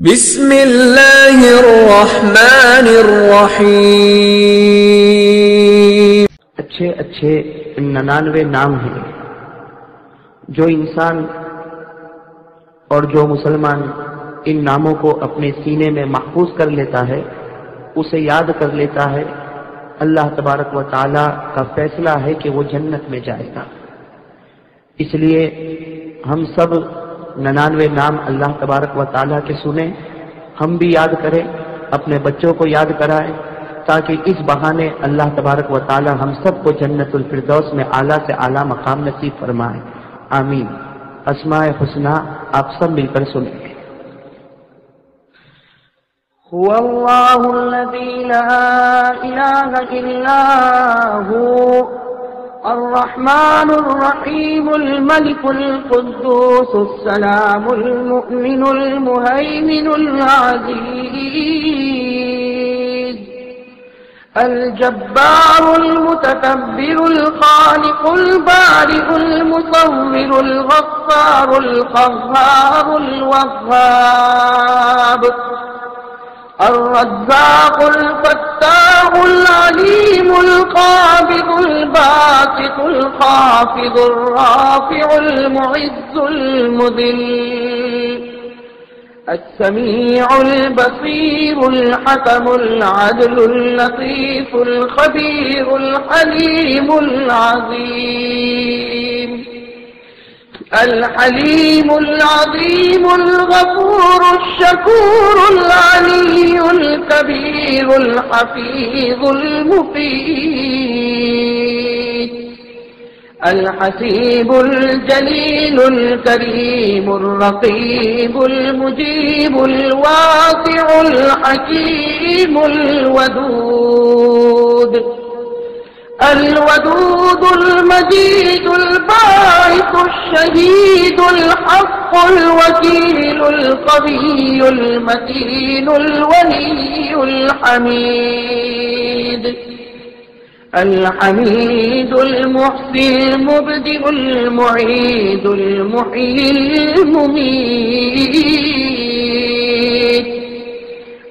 بسم اللہ الرحمن الرحیم۔ اچھے اچھے ننانوے نام ہیں۔ جو انسان اور جو مسلمان ان ناموں کو اپنے سینے میں محفوظ کر لیتا ہے، اسے یاد کر لیتا ہے، اللہ تبارک و تعالی کا فیصلہ ہے کہ وہ جنت میں جائے گا۔ اس لیے ہم سب ننانوے نام اللہ تبارک و تعالیٰ کے سنیں ہم بھی یاد کریں، اپنے بچوں کو یاد کرائیں، تاکہ اس بہانے اللہ تبارک و تعالیٰ ہم سب کو جنت الفردوس میں اعلیٰ سے اعلیٰ مقام نصیب فرمائے۔ آمین۔ اسماء حسنہ، آپ سب مل کر سنیں۔ هو الله الذي لا إله إلا هو۔ الرحمن الرحيم الملك القدوس السلام المؤمن المهيمن العزيز الجبار المتكبر الخالق البارئ المصور الغفار القهار الوهاب الرزاق الفتاح العليم القابض الخافض الرافع المعز المذل السميع البصير الحكم العدل اللطيف الخبير الحليم العظيم الحليم العظيم الغفور الشكور العلي الكبير الحفيظ المفيد الحسيب الجليل الكريم الرقيب المجيب الواسع الحكيم الودود الودود المجيد الباعث الشهيد الحق الوكيل القوي المتين الولي الحميد الحميد المحسن المبدئ المعيد المحيي المميت.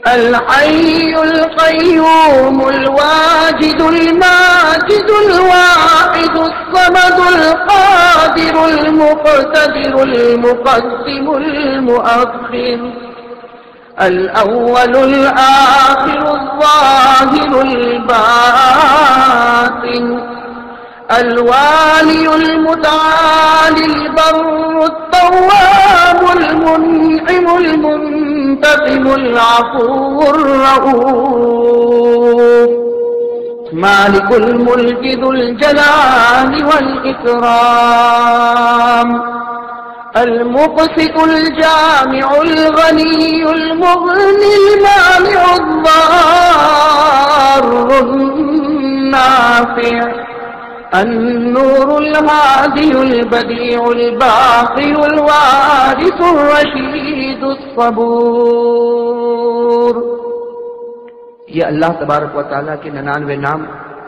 الحي القيوم الواجد الماجد الواحد الصمد القادر المقتدر المقدم المؤخر. الأول الآخر الظاهر الباطن الوالي المتعالي البر التواب المنعم المنتقم العفو الرؤوف مالك الملك ذو الجلال والإكرام المقسط الجامع الغني المغني المانع الضار النافع. النور الهادي البديع الباقي الوارث الرشيد الصبور. یہ اللہ تبارک و تعالیٰ کے ننانوے نام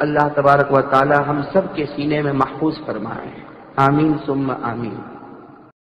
اللہ تبارک و تعالیٰ ہم سب کے سینے میں محفوظ فرمائے آمین ثم آمین